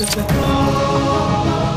استفدت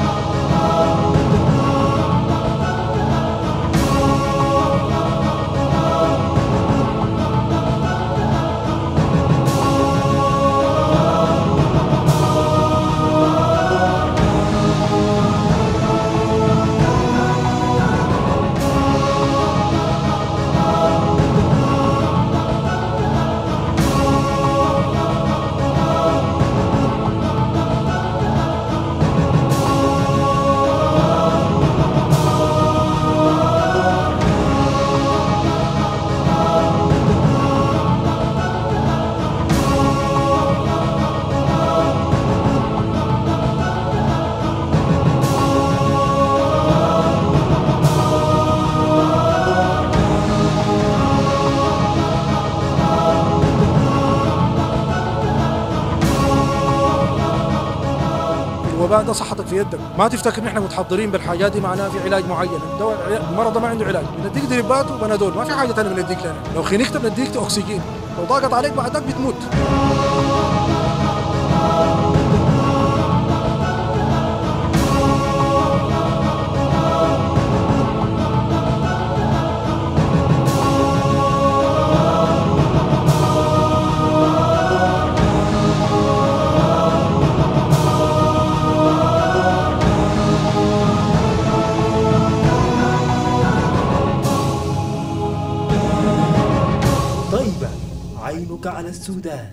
الوباء ده صحتك في يدك. ما تفتكر ان إحنا متحضرين بالحاجات دي؟ معناها في علاج معين. الدواء المرض ما عنده علاج. بنديك دريبات وبنادول ما في حاجة ثانية بنديك لنا. لو خنقت بنديك أكسجين. لو ضاقت عليك بعدك بتموت. على السودان